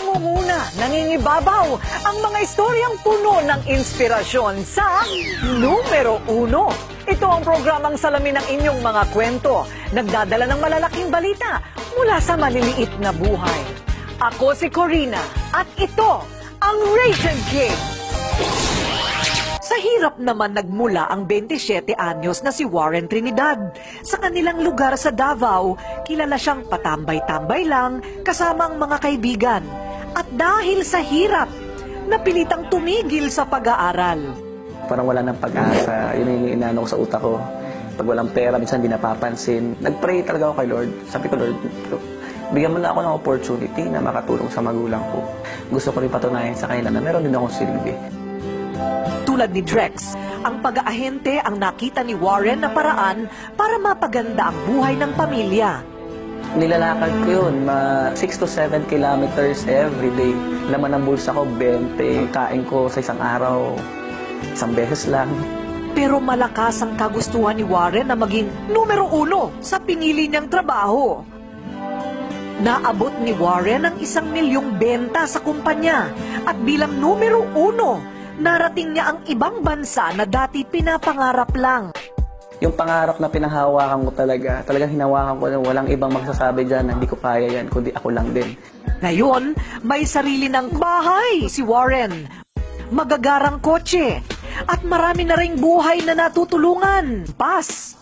nangunguna, nangingibabaw ang mga istoryang puno ng inspirasyon sa Numero Uno. Ito ang programang salamin ng inyong mga kwento, nagdadala ng malalaking balita mula sa maliliit na buhay. Ako si Corina at ito ang Rated King. Sa hirap naman nagmula ang 27 anyos na si Warren Trinidad. Sa kanilang lugar sa Davao, kilala siyang patambay-tambay lang kasama ang mga kaibigan. At dahil sa hirap, napilitang tumigil sa pag-aaral. Parang wala ng pag-asa. Yun yung inaano ko sa utak ko. Pag walang pera, minsan hindi napapansin. Nag-pray talaga ako kay Lord. Sabi ko, Lord, bigyan mo na ako ng opportunity na makatulong sa magulang ko. Gusto ko rin patunayan sa kanila na meron din akong silbi. Tulad ni Drex, ang pag-aahente ang nakita ni Warren na paraan para mapaganda ang buhay ng pamilya. Nilalakad ko yun, ma 6 to 7 kilometers every day. Laman ng bulsa ko, 20. Kain ko sa isang araw, isang beses lang. Pero malakas ang kagustuhan ni Warren na maging numero uno sa pinili niyang trabaho. Naabot ni Warren ang isang milyong benta sa kumpanya at bilang numero uno, narating niya ang ibang bansa na dati pinapangarap lang. Yung pangarap na pinahawakan ko talaga, talagang hinawakan ko na walang ibang magsasabi dyan na hindi ko kaya yan, kundi ako lang din. Ngayon, may sarili ng bahay si Warren. Magagarang kotse. At marami na ring buhay na natutulungan. Pas.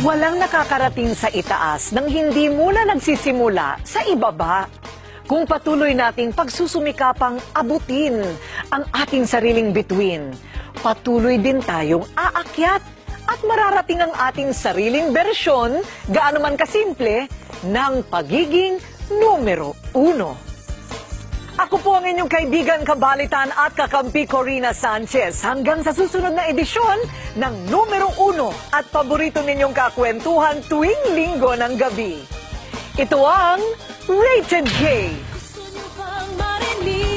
Walang nakakarating sa itaas nang hindi muna nagsisimula sa ibaba. Kung patuloy nating pagsusumikapang abutin ang ating sariling bituin, patuloy din tayong aakyat at mararating ang ating sariling bersyon, gaano man kasimple, ng pagiging numero uno. Ako po ang inyong kaibigan, kabalitan at kakampi Corina Sanchez hanggang sa susunod na edisyon ng numero uno at paborito ninyong kakwentuhan tuwing linggo ng gabi. Ito ang Rated K. Gusto niyo bang marinig